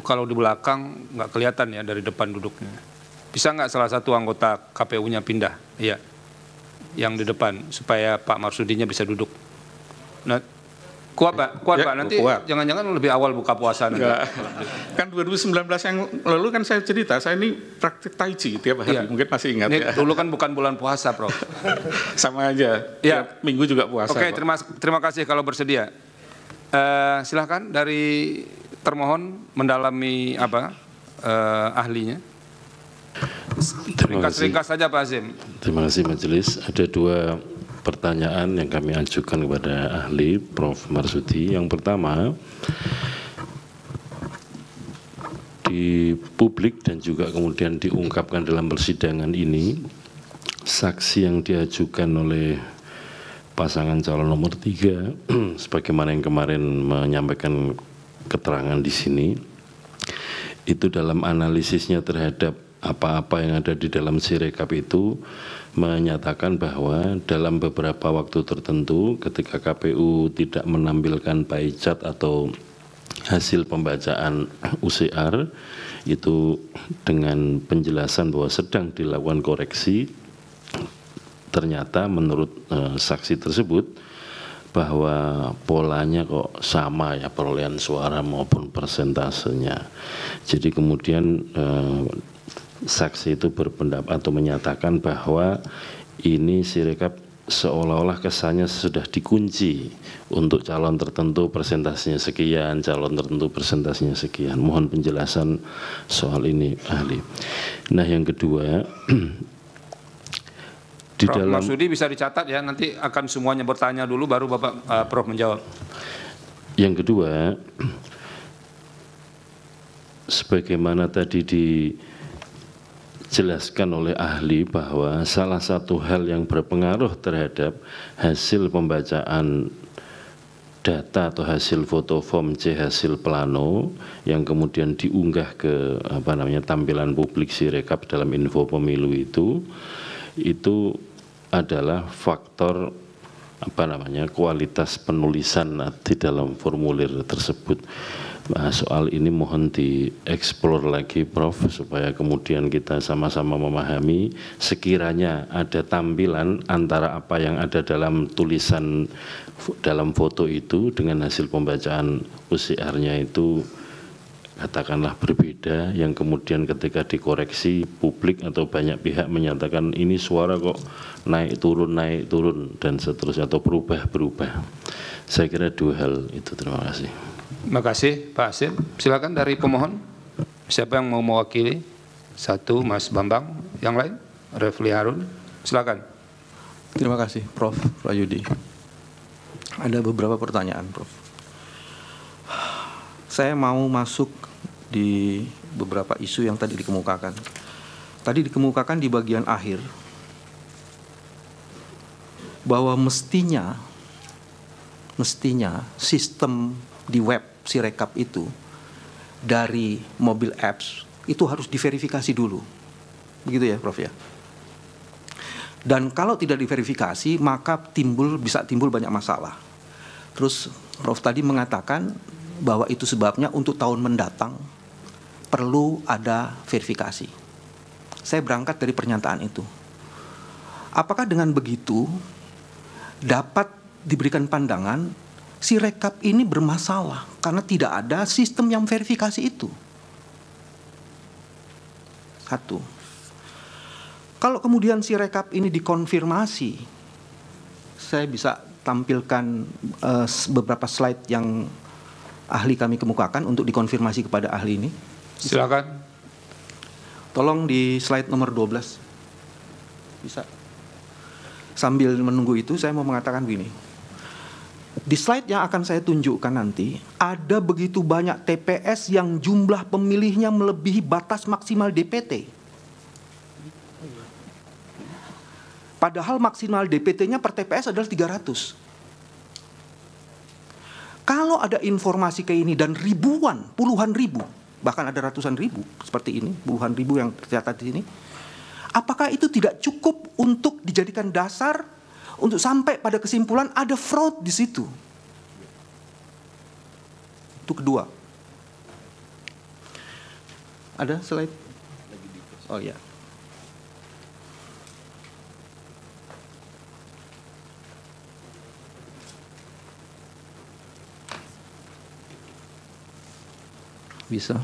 itu kalau di belakang nggak kelihatan ya dari depan duduknya. Bisa nggak salah satu anggota KPU-nya pindah? Iya, yang di depan supaya Pak Marsudinya bisa duduk. Nah, kuat Pak, kuat Ya, Pak. Nanti jangan-jangan lebih awal buka puasa nanti. Kan 2019 yang lalu kan saya cerita, saya ini praktik tai chi tiap hari. Iya. Mungkin masih ingat Ini ya. dulu kan bukan bulan puasa, Prof. Sama aja. Iya. Tiap minggu juga puasa. Oke, Pak. terima terima kasih kalau bersedia. Eh, silahkan dari termohon mendalami apa eh, ahlinya. Ringkas-ringkas saja Pak Azim. Terima kasih majelis. Ada dua pertanyaan yang kami ajukan kepada ahli Prof. Marsudi. Yang pertama, di publik dan juga kemudian diungkapkan dalam persidangan ini, saksi yang diajukan oleh pasangan calon nomor tiga, sebagaimana yang kemarin menyampaikan keterangan di sini, itu dalam analisisnya terhadap apa-apa yang ada di dalam sirekap itu menyatakan bahwa dalam beberapa waktu tertentu ketika KPU tidak menampilkan pie chart atau hasil pembacaan UCR itu dengan penjelasan bahwa sedang dilakukan koreksi ternyata menurut eh, saksi tersebut bahwa polanya kok sama ya perolehan suara maupun persentasenya. Jadi kemudian eh, saksi itu berpendapat atau menyatakan bahwa ini sirekap seolah-olah kesannya sudah dikunci untuk calon tertentu presentasinya sekian, calon tertentu presentasinya sekian. Mohon penjelasan soal ini ahli. Nah yang kedua di Prof. dalam Marsudi bisa dicatat ya, nanti akan semuanya bertanya dulu baru Bapak eh, Prof menjawab. Yang kedua, sebagaimana tadi dijelaskan oleh ahli bahwa salah satu hal yang berpengaruh terhadap hasil pembacaan data atau hasil foto form C hasil plano yang kemudian diunggah ke apa namanya tampilan publik Sirekap dalam info pemilu itu itu adalah faktor apa namanya kualitas penulisan di dalam formulir tersebut. Nah, soal ini mohon dieksplor lagi Prof supaya kemudian kita sama-sama memahami sekiranya ada tampilan antara apa yang ada dalam tulisan dalam foto itu dengan hasil pembacaan UCR-nya itu katakanlah berbeda yang kemudian ketika dikoreksi publik atau banyak pihak menyatakan ini suara kok naik turun naik turun dan seterusnya atau berubah berubah saya kira dua hal itu terima kasih Terima kasih Pak Asim. Silakan dari pemohon. Siapa yang mau mewakili? Satu Mas Bambang, yang lain Refli Harun. Silakan. Terima kasih Prof. Prayudi. Ada beberapa pertanyaan Prof. Saya mau masuk di beberapa isu yang tadi dikemukakan. Tadi dikemukakan di bagian akhir bahwa mestinya mestinya sistem di web Sirekap itu dari mobil apps itu harus diverifikasi dulu. Begitu ya, Prof ya. Dan kalau tidak diverifikasi, maka timbul bisa timbul banyak masalah. Terus Prof tadi mengatakan bahwa itu sebabnya untuk tahun mendatang perlu ada verifikasi. Saya berangkat dari pernyataan itu. Apakah dengan begitu dapat diberikan pandangan si rekap ini bermasalah karena tidak ada sistem yang verifikasi itu? Satu. Kalau kemudian si rekap ini dikonfirmasi, saya bisa tampilkan s- beberapa slide yang ahli kami kemukakan untuk dikonfirmasi kepada ahli ini. Silakan. Tolong di slide nomor 12. Bisa. Sambil menunggu itu saya mau mengatakan begini. Di slide yang akan saya tunjukkan nanti, ada begitu banyak TPS yang jumlah pemilihnya melebihi batas maksimal DPT. Padahal maksimal DPT-nya per TPS adalah 300. Kalau ada informasi kayak ini dan ribuan, puluhan ribu, bahkan ada ratusan ribu seperti ini, puluhan ribu yang tercatat di sini, apakah itu tidak cukup untuk dijadikan dasar untuk sampai pada kesimpulan ada fraud di situ? Itu kedua. Ada slide? Oh ya. Bisa.